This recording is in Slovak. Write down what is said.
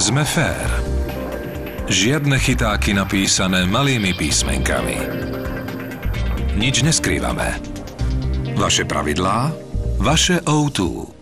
Sme fér. Žiadne chytáky napísané malými písmenkami. Nič neskrývame. Vaše pravidlá, vaše O2.